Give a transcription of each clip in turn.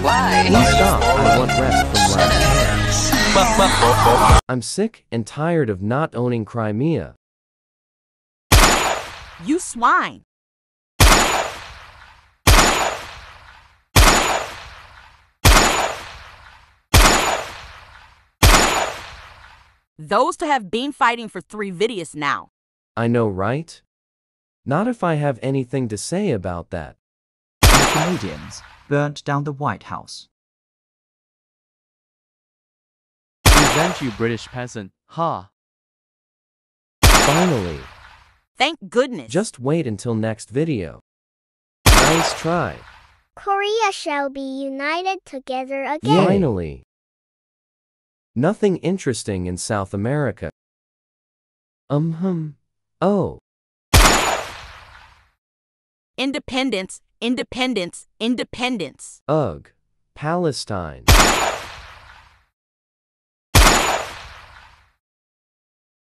Why? Please stop. I want rest from where I am. I'm sick and tired of not owning Crimea. You swine. Those to have been fighting for three videos now. I know, right? Not if I have anything to say about that. The Canadians burnt down the White House. Revenge, you British peasant. Ha. Finally, Thank goodness. just wait until next video. Nice try. Korea shall be united together again. Finally. Nothing interesting in South America. Um hum. Oh, Independence, independence, independence. ugh. Palestine.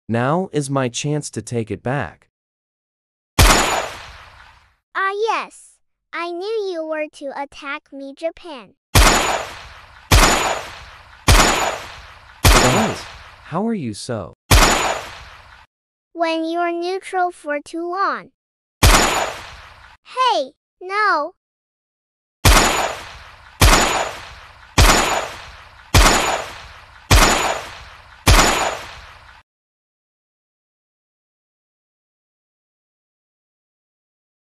Now is my chance to take it back. Ah, yes. I knew you were to attack me, Japan. Right. How are you so? When you're neutral for too long. Hey, no,